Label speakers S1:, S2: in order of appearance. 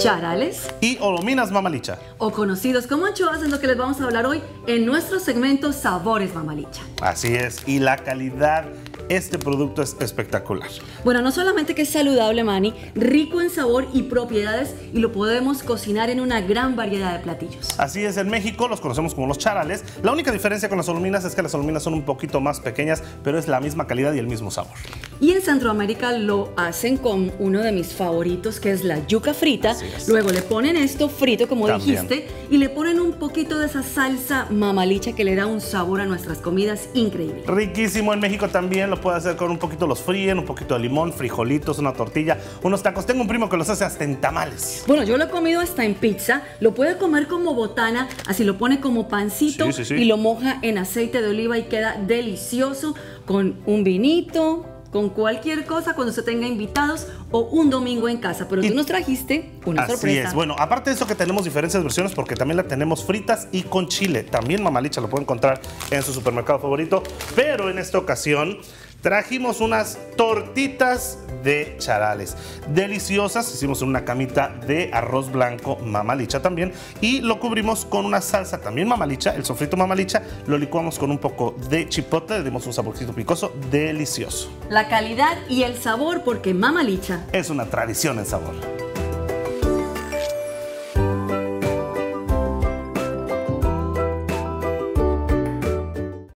S1: charales
S2: y olominas mamalicha.
S1: o conocidos como anchoas es lo que les vamos a hablar hoy en nuestro segmento Sabores Mamalicha.
S2: Así es, y la calidad, este producto es espectacular.
S1: Bueno, no solamente que es saludable, Manny, rico en sabor y propiedades y lo podemos cocinar en una gran variedad de platillos.
S2: Así es, en México los conocemos como los charales. La única diferencia con las olominas es que las olominas son un poquito más pequeñas, pero es la misma calidad y el mismo sabor.
S1: Y en Centroamérica lo hacen con uno de mis favoritos, que es la yuca frita. Luego le ponen esto frito, como
S2: También.
S1: dijiste, y le ponen un poquito de esa salsa mamalicha que le da un sabor a nuestras comidas increíble.
S2: Riquísimo en México también, lo puede hacer con un poquito los fríen, un poquito de limón, frijolitos, una tortilla, unos tacos. Tengo un primo que los hace hasta en tamales.
S1: Bueno, yo lo he comido hasta en pizza, lo puede comer como botana, así lo pone como pancito
S2: Sí, sí, sí.
S1: y lo moja en aceite de oliva y queda delicioso con un vinito, con cualquier cosa cuando se tenga invitados o un domingo en casa. Pero
S2: Y-
S1: tú nos trajiste una
S2: Así
S1: sorpresa.
S2: es. Bueno, aparte de eso que tenemos diferentes versiones porque también la tenemos fritas y con chile. También mamalicha lo puede encontrar en su supermercado favorito. Pero en esta ocasión trajimos unas tortitas de charales. Deliciosas. Hicimos una camita de arroz blanco mamalicha también. Y lo cubrimos con una salsa también mamalicha, el sofrito mamalicha. Lo licuamos con un poco de chipotle. Le dimos un saborcito picoso. Delicioso.
S1: La calidad y el sabor porque mamalicha
S2: Es una tradición en sabor.